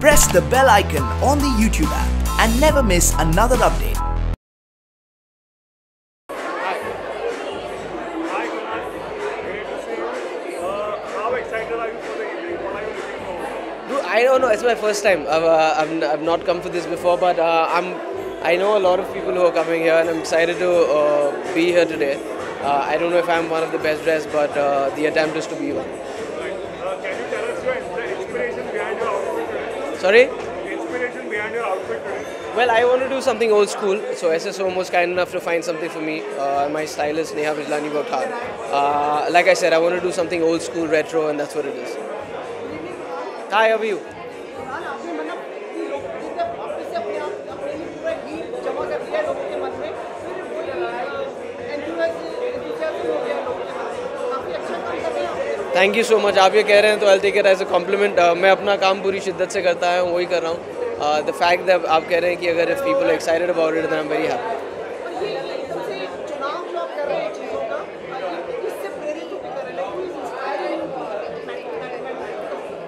Press the bell icon on the YouTube app and never miss another update. I don't know. It's my first time. I've, uh, I've, I've not come for this before, but uh, I'm. I know a lot of people who are coming here, and I'm excited to uh, be here today. Uh, I don't know if I'm one of the best dressed, but uh, the attempt is to be one. Sorry. Inspiration behind your outfit today? Well, I want to do something old school, so SSO was kind enough to find something for me. Uh, my stylist Neha Vijlani worked hard. Uh, like I said, I want to do something old school, retro, and that's what it is. Hi, how are you? Thank you so much आप ये कह रहे हैं तो I take as a compliment मैं अपना काम पूरी शिद्दत से करता है, वही कर रहा हूँ. द फैक्ट दैट आप कह रहे हैं कि अगर if people excited about it I am very happy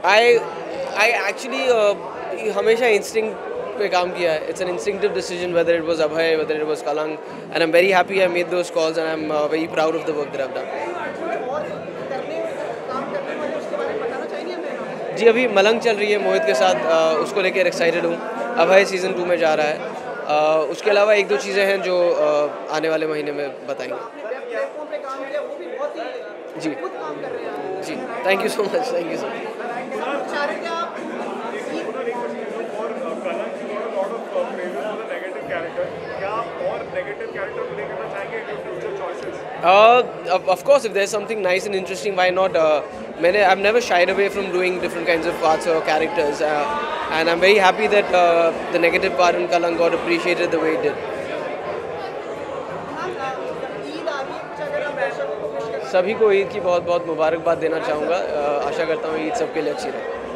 I I actually हमेशा इंस्टिंग पे काम किया है. It's an instinctive decision whether it was Abhay whether it was कलंग and I am very happy I made those calls and I am very proud of the work that I done जी अभी मलंग चल रही है मोहित के साथ अ, उसको लेकर excited हूँ। अभय season two में जा रहा है। अ, उसके अलावा एक दो चीज़ें हैं जो अ, आने वाले महीने में बताएँगे। जी। जी। Thank you so much thank you so much Of, of, course, if there's something nice and interesting, why not? Uh, I've never shied away from doing different kinds of parts or characters, uh, and I'm very happy that uh, the negative part in Kalank got appreciated the way it did. सभी को ईद की बहुत बहुत मुबारकबाद देना चाहूँगा आशा करता हूँ ईद सबके लिए अच्छी रहे